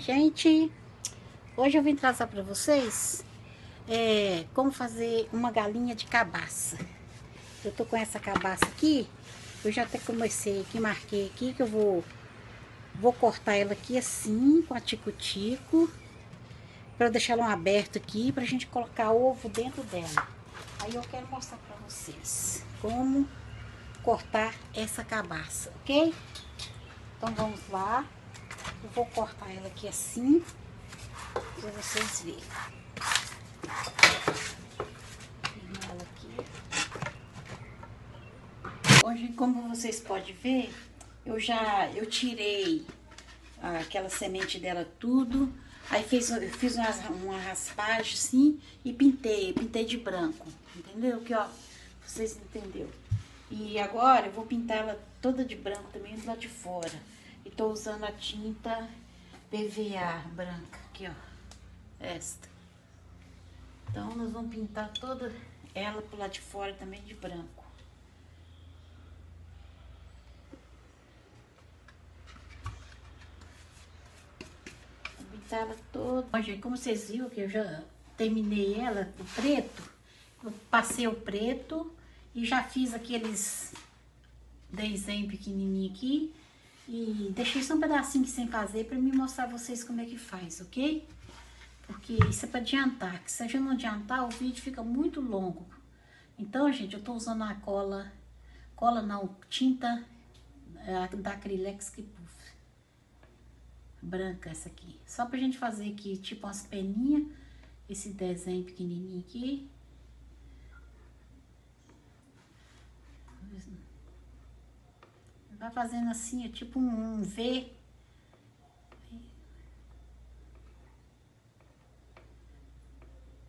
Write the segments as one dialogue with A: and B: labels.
A: gente! Hoje eu vim trazer para vocês é, como fazer uma galinha de cabaça. Eu tô com essa cabaça aqui, eu já até comecei aqui, marquei aqui que eu vou, vou cortar ela aqui assim, com a tico-tico, para deixar ela aberto aqui, pra gente colocar ovo dentro dela. Aí eu quero mostrar para vocês como cortar essa cabaça, ok? Então vamos lá. Eu vou cortar ela aqui assim, para vocês verem. Ela aqui. Hoje, como vocês podem ver, eu já eu tirei aquela semente dela tudo. Aí fiz, fiz uma, uma raspagem assim e pintei, pintei de branco, entendeu? Que ó, vocês entenderam. E agora eu vou pintar ela toda de branco também do lado de fora. E tô usando a tinta PVA branca, aqui ó, esta. Então nós vamos pintar toda ela pro lado de fora também de branco. Pintar ela toda. Hoje, como vocês viram que eu já terminei ela, o preto, eu passei o preto e já fiz aqueles desenho pequenininho aqui. E deixei só um pedacinho sem fazer para me mostrar vocês como é que faz, ok? Porque isso é para adiantar, que se a gente não adiantar, o vídeo fica muito longo. Então, gente, eu tô usando a cola, cola não, tinta é, da Acrylex que puff. Branca essa aqui. Só pra gente fazer aqui, tipo umas peninhas, esse desenho pequenininho aqui. Vai fazendo assim, é tipo um V.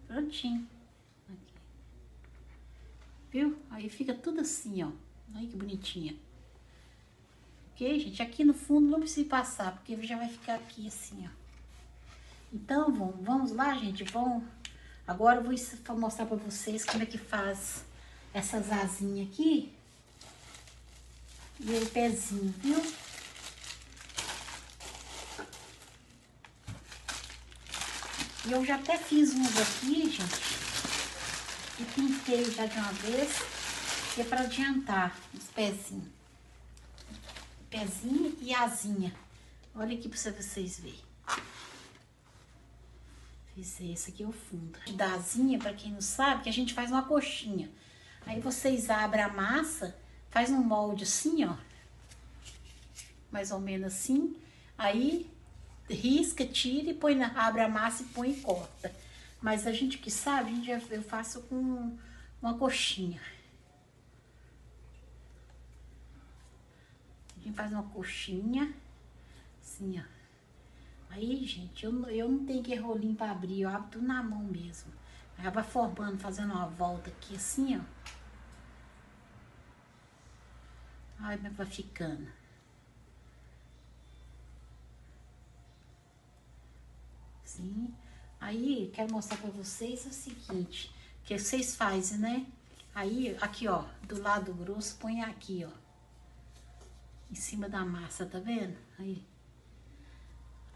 A: Prontinho. Aqui. Viu? Aí fica tudo assim, ó. Olha que bonitinha. Ok, gente? Aqui no fundo não precisa passar, porque já vai ficar aqui assim, ó. Então, vamos, lá, gente? Vamos... Agora eu vou mostrar pra vocês como é que faz essas asinhas aqui e o pezinho, viu? E eu já até fiz uns aqui, gente, e pintei já de uma vez, que é para adiantar os pezinhos. Pezinho e asinha. Olha aqui para vocês verem. Fiz esse aqui é o fundo. Da asinha, para quem não sabe, que a gente faz uma coxinha. Aí vocês abrem a massa Faz um molde assim, ó. Mais ou menos assim. Aí risca, tira e põe na, abre a massa e põe e corta. Mas a gente que sabe, a gente, eu faço com uma coxinha. A gente faz uma coxinha, assim, ó. Aí, gente, eu, eu não tenho que rolinho pra abrir, eu abro tudo na mão mesmo. Vai formando, fazendo uma volta aqui, assim, ó. Ai, mas vai ficando. Sim. Aí, quero mostrar pra vocês o seguinte, que vocês fazem, né? Aí, aqui, ó, do lado grosso, põe aqui, ó. Em cima da massa, tá vendo? Aí.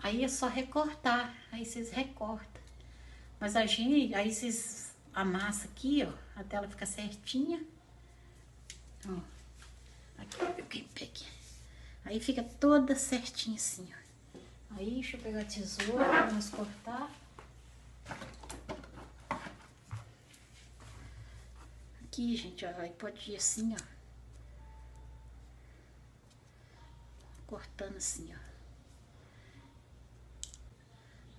A: Aí é só recortar, aí vocês recortam. Mas a gente, aí vocês amassa aqui, ó, até ela ficar certinha. Ó. Aqui, peguei. Aí fica toda certinha assim, ó. Aí, deixa eu pegar a tesoura, vamos cortar. Aqui, gente, ó, aí pode ir assim, ó. Cortando assim, ó.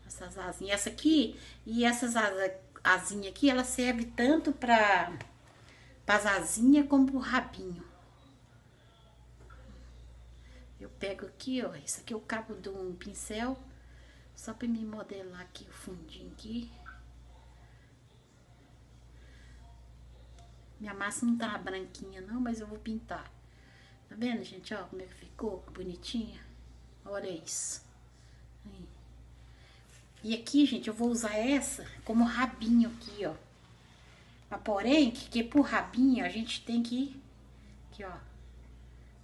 A: Essas asinhas. Essa aqui e essas asinhas aqui, ela serve tanto para as asinhas como pro rabinho. Eu pego aqui, ó, isso aqui é o cabo de um pincel, só para me modelar aqui o fundinho aqui. Minha massa não tá branquinha não, mas eu vou pintar. Tá vendo, gente, ó, como é que ficou, que bonitinha. Olha isso. Aí. E aqui, gente, eu vou usar essa como rabinho aqui, ó. Mas porém, que, que por rabinho a gente tem que, aqui, ó,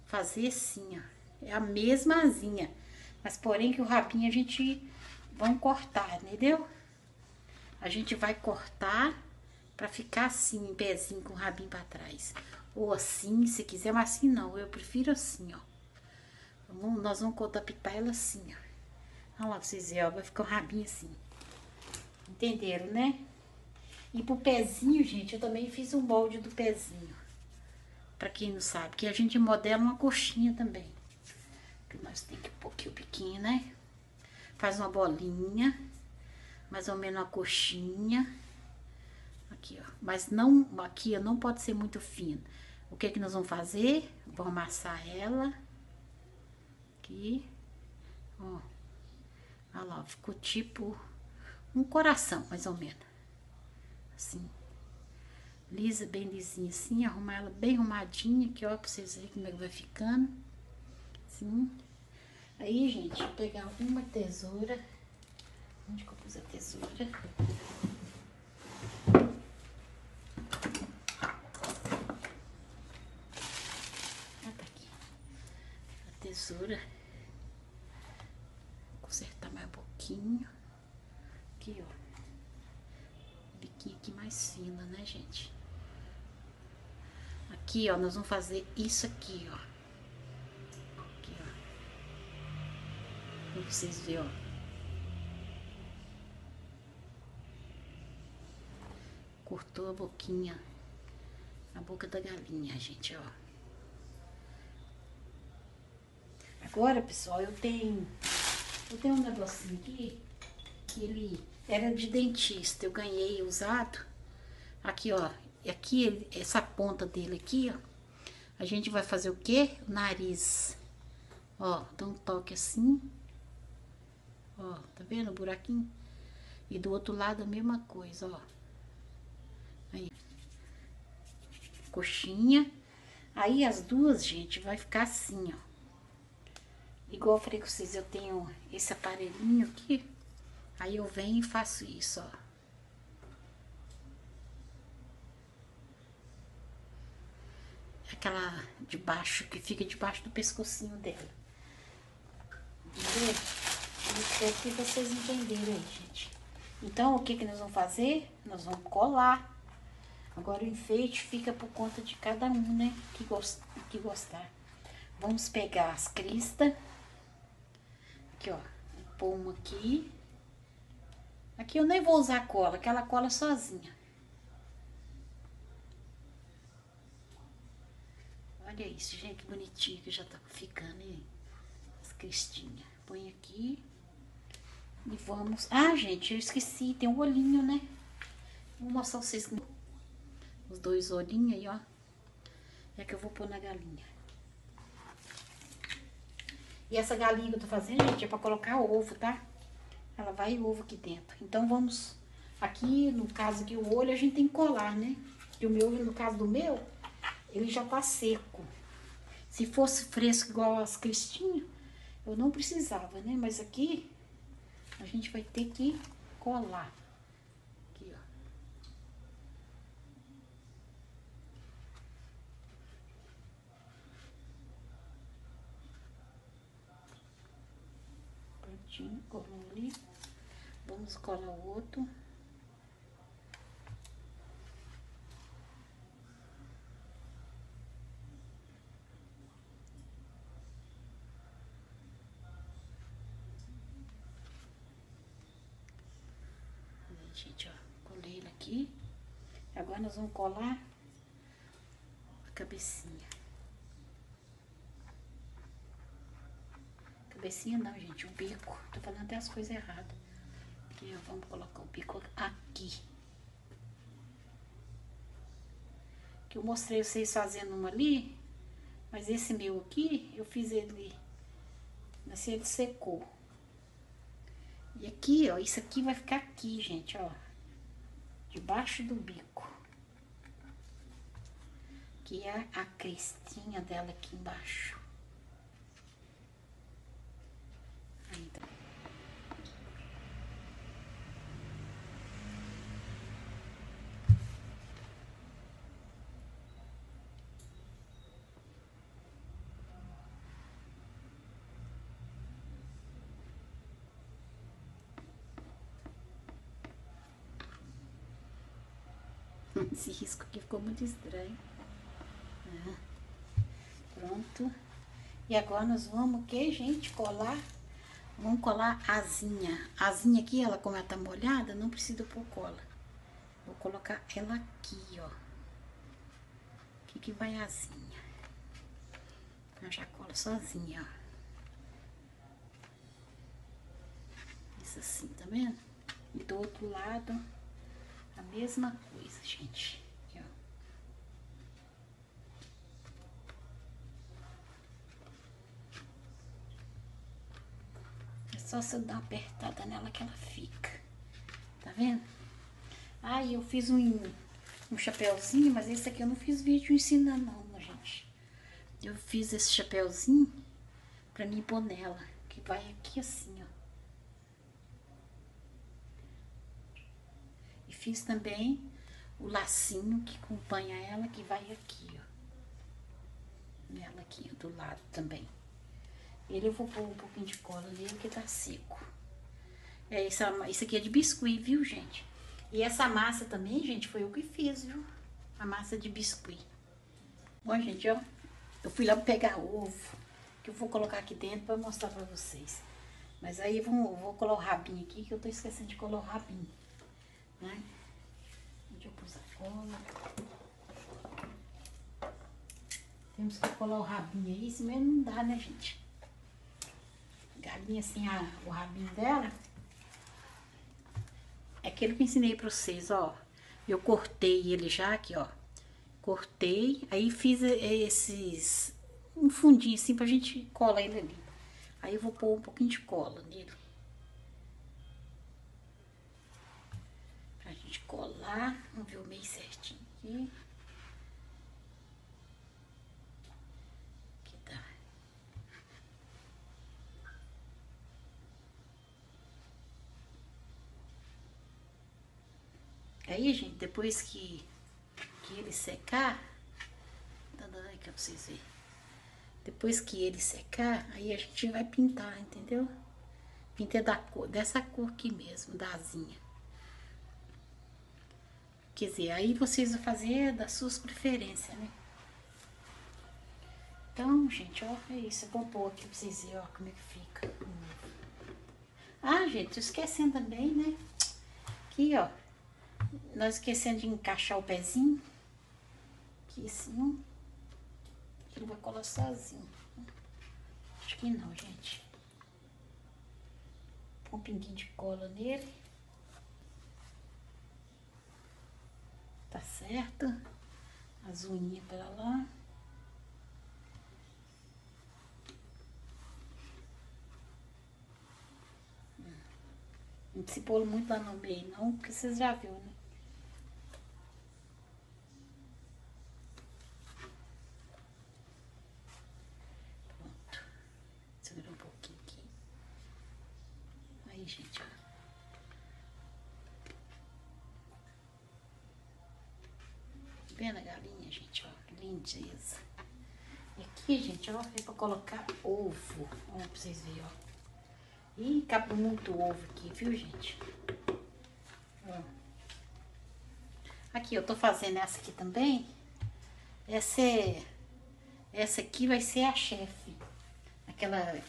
A: fazer assim, ó. É a mesma asinha. Mas porém que o rabinho a gente vamos cortar, entendeu? A gente vai cortar pra ficar assim, em pezinho, com o rabinho pra trás. Ou assim, se quiser, mas assim não. Eu prefiro assim, ó. Vamos, nós vamos adaptar ela assim, ó. Olha lá pra vocês verem, ó. Vai ficar um rabinho assim. Entenderam, né? E pro pezinho, gente, eu também fiz um molde do pezinho. Pra quem não sabe, que a gente modela uma coxinha também. Nós tem que pôr aqui o biquinho, né? Faz uma bolinha, mais ou menos uma coxinha. Aqui, ó. Mas não, aqui, ó, não pode ser muito fino. O que que nós vamos fazer? Vamos amassar ela. Aqui. Ó. Olha lá, ficou tipo um coração, mais ou menos. Assim. Lisa, bem lisinha assim. Arrumar ela bem arrumadinha aqui, ó, pra vocês verem como é que vai ficando. Assim. Aí, gente, vou pegar uma tesoura. Onde que eu pus a tesoura? Ah, tá aqui. A tesoura. Vou consertar mais um pouquinho. Aqui, ó. Biquinho aqui mais fina, né, gente? Aqui, ó, nós vamos fazer isso aqui, ó. Aqui, ó. Pra vocês verem, ó. Cortou a boquinha. A boca da galinha, gente, ó. Agora, pessoal, eu tenho... Eu tenho um negocinho aqui. Que ele era de dentista. Eu ganhei usado. Aqui, ó. Aqui, essa ponta dele aqui, ó. A gente vai fazer o quê? O nariz. Ó, dá um toque assim. Ó, tá vendo o buraquinho? E do outro lado a mesma coisa, ó. Aí. Coxinha. Aí as duas, gente, vai ficar assim, ó. Igual eu falei com vocês, eu tenho esse aparelhinho aqui. Aí eu venho e faço isso, ó. Aquela de baixo, que fica debaixo do pescocinho dela. Entendeu? Espero que vocês entenderam aí, gente. Então, o que que nós vamos fazer? Nós vamos colar. Agora o enfeite fica por conta de cada um, né? Que, gos- que gostar. Vamos pegar as cristas. Aqui, ó. Pôr uma aqui. Aqui eu nem vou usar cola, aquela cola sozinha. Olha isso, gente, que bonitinho que já tá ficando, hein? As cristinhas. Põe aqui. E vamos... Ah, gente, eu esqueci, tem um olhinho, né? Vou mostrar vocês os dois olhinhos aí, ó. É que eu vou pôr na galinha. E essa galinha que eu tô fazendo, gente, é pra colocar ovo, tá? Ela vai ovo aqui dentro. Então vamos... Aqui, no caso aqui, o olho a gente tem que colar, né? E o meu, no caso do meu, ele já tá seco. Se fosse fresco igual as cristinhas, eu não precisava, né? Mas aqui, a gente vai ter que colar. Aqui, ó. Prontinho, colou ali. Vamos colar o outro. Gente, ó, colei ele aqui. Agora nós vamos colar a cabecinha. Cabecinha não, gente, o bico. Tô falando até as coisas erradas. Aqui, ó, vamos colocar o bico aqui. Que eu mostrei vocês fazendo uma ali, mas esse meu aqui, eu fiz ele, mas ele secou. Aqui, ó, isso aqui vai ficar aqui, gente, ó. Debaixo do bico. Que é a crestinha dela aqui embaixo. Aí, tá. Esse risco aqui ficou muito estranho. Ah, pronto. E agora nós vamos o que, gente? Colar. Vamos colar asinha. Asinha aqui, ela como ela tá molhada, não precisa pôr cola. Vou colocar ela aqui, ó. Aqui que vai asinha. Eu já colo sozinha, ó. Isso assim, tá vendo? E do outro lado, a mesma coisa, gente. É só eu dar uma apertada nela que ela fica. Tá vendo? Aí eu fiz um, um chapéuzinho, mas esse aqui eu não fiz vídeo ensinando não, gente. Eu fiz esse chapéuzinho pra mim pôr nela, que vai aqui assim, ó. Fiz também o lacinho que acompanha ela, que vai aqui, ó. Nela aqui, do lado também. Ele eu vou pôr um pouquinho de cola nele, que tá seco. É, isso, aqui é de biscuit, viu, gente? E essa massa também, gente, foi eu que fiz, viu? A massa de biscuit. Bom, gente, ó, eu fui lá pegar ovo, que eu vou colocar aqui dentro para mostrar para vocês. Mas aí vou, vou colar o rabinho aqui, que eu tô esquecendo de colar o rabinho, né? Onde eu pus a cola. Temos que colar o rabinho aí, senão não dá, né, gente? Galinha assim, a, o rabinho dela é aquele que eu ensinei pra vocês, ó. Eu cortei ele já aqui, ó. Cortei, aí fiz esses... Um fundinho assim pra gente colar ele ali. Aí eu vou pôr um pouquinho de cola nele. Colar. Vamos ver o meio certinho aqui. Aí, gente, depois que, que ele secar, tá dando aqui pra vocês verem. Depois que ele secar, aí a gente vai pintar, entendeu? Pintar da cor, dessa cor aqui mesmo, da asinha. Quer dizer, aí vocês vão fazer das suas preferências, né? Então, gente, ó, é isso. Eu vou pôr aqui pra vocês verem, ó, como é que fica. Ah, gente, esquecendo também, né? Aqui, ó. Nós esquecendo de encaixar o pezinho. Aqui assim. Ele vai colar sozinho. Acho que não, gente. Um pinguinho de cola nele. Tá certo? As unhas pra lá. Não se pôr muito lá no meio, não, porque vocês já viram, né? Pronto. Segura um pouquinho aqui. Aí, gente, ó. Vendo a galinha, gente, ó. Lindeza. E aqui, gente, ó, é pra colocar ovo. Ó, pra vocês verem, ó. Ih, cabe muito ovo aqui, viu, gente? Ó. Aqui, eu tô fazendo essa aqui também. Essa é... Essa aqui vai ser a chefe. Aquela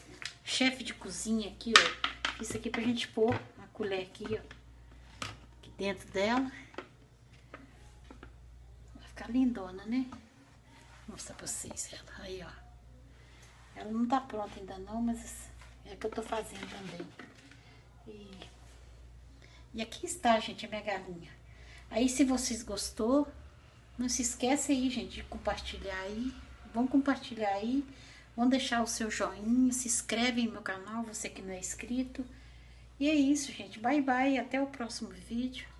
A: chefe de cozinha aqui, ó. Isso aqui pra gente pôr a colher aqui, ó. Aqui dentro dela. Vai ficar lindona, né? Mostrar pra vocês ela. Aí, ó. Ela não tá pronta ainda não, mas é que eu tô fazendo também. E, e aqui está, gente, a minha galinha. Aí, se vocês gostou, não se esquece aí, gente, de compartilhar aí. Vão compartilhar aí. Vão deixar o seu joinha, se inscreve no meu canal, você que não é inscrito. E é isso, gente. Bye, bye. Até o próximo vídeo.